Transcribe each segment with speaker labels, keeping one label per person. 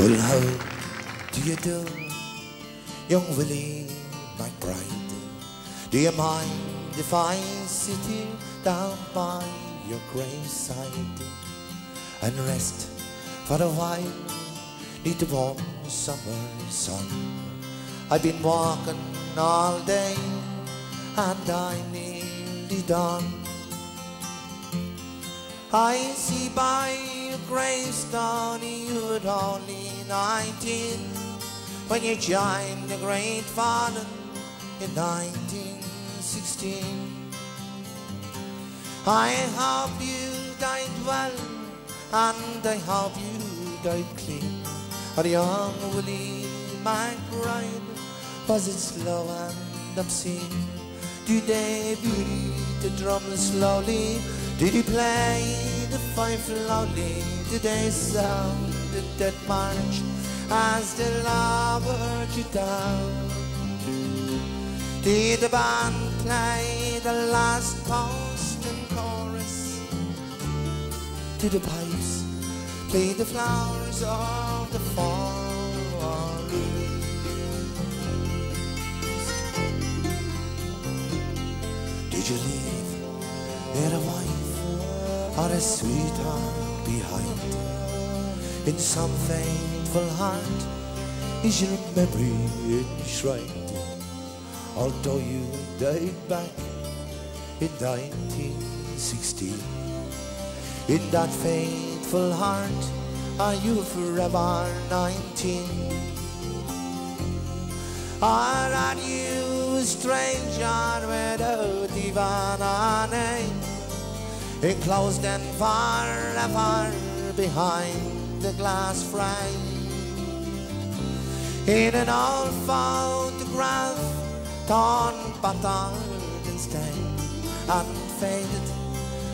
Speaker 1: Well, how do you do, young Willie McBride? Do you mind if I sit here down by your graveside and rest for a while? Need the warm summer sun. I've been walking all day and I'm nearly done. I see by were only nineteen when you joined the Great Fallen in 1916. I hope you died well and I hope you died clean. Or young Willie McBride was it slow and obscene? Did they beat the drum slowly? Did he play the fife loudly? Did they sound march as they lowered you down? Did the band play the last post and chorus? Did the pipes play the flowers of the forest? Did you leave there a wife or a sweetheart behind? In some faithful heart is your memory enshrined? Although you died back in 1916, in that faithful heart are you forever 19? Or are you a stranger without even a name? Enclosed and far, forever behind the glass frame In an old photograph torn, battered and stained And faded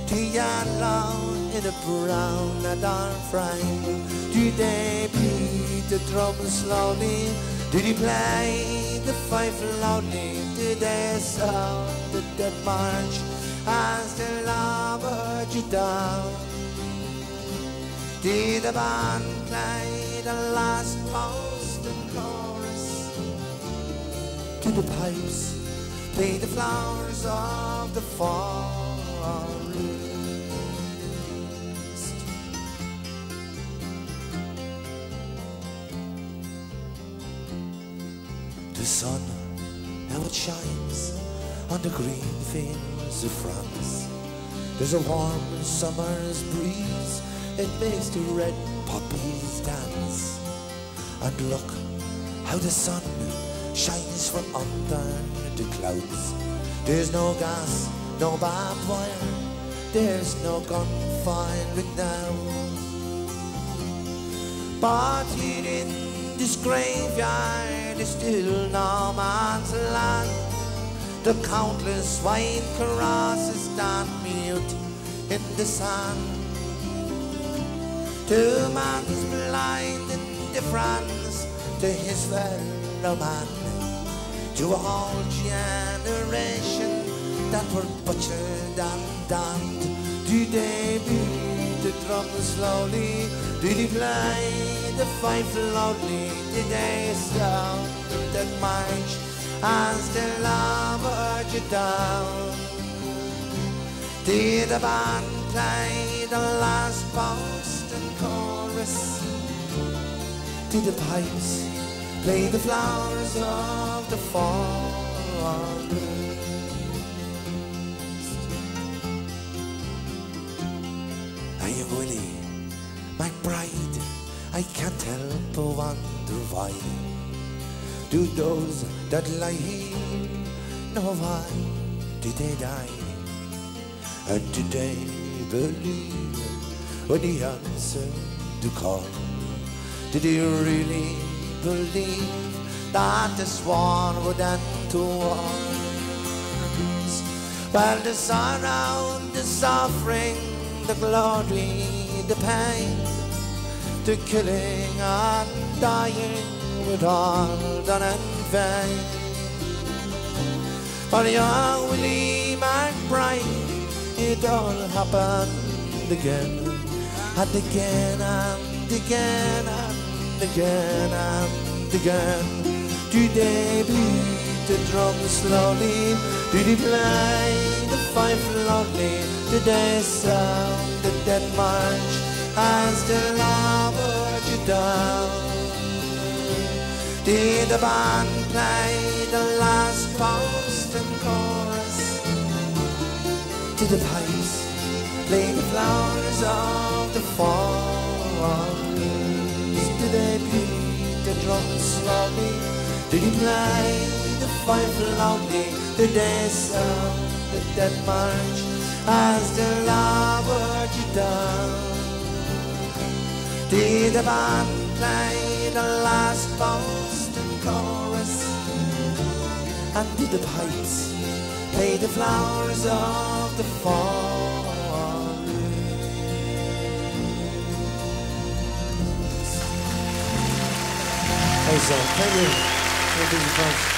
Speaker 1: to yellow in a brown leather frame Did they beat the drum slowly? Did he play the fife loudly? Did they sound the dead march as the lowered you down? Did the band play the last post and chorus? Did the pipes play the flowers of the forest? The sun now it shines on the green fields of France. There's a warm summer's breeze, it makes the red poppies dance. And look how the sun shines from under the clouds. There's no gas, no barbed wire, there's no gunfiring now. But here in this graveyard is still no man's land. The countless white crosses stand mute in the sun. To man's blind indifference to his fellow man. To a whole generation that were butchered and damned. Did they beat the drum slowly? Did he play the fife loudly? Did they sound the dead march as they lowered you down? Did the band play the last post chorus? Did the pipes play the flowers of the forest? I am Willie, my bride. I can't help but wonder why. Do those that lie here know why did they die? And did they believe when he answered the call? Did you really believe that this one would end to wars? Well, the sorrow, the suffering, the glory, the pain, the killing and dying with all done in vain. But young Willie McBride, it all happened again, and again and again and again and again. Do they beat the drum slowly? Do they play the fife loudly? Do they sound the dead march as the lover you down? Did the band play the last post and chorus? Did the pipes play the flowers of the fall? Did they beat the drums slowly? Did he play the fife loudly? Did they sound the dead march as the lover you down? Did the band play the last post and chorus? And did the pipes play the flowers of the fall? Hey, so thank you. Thank you.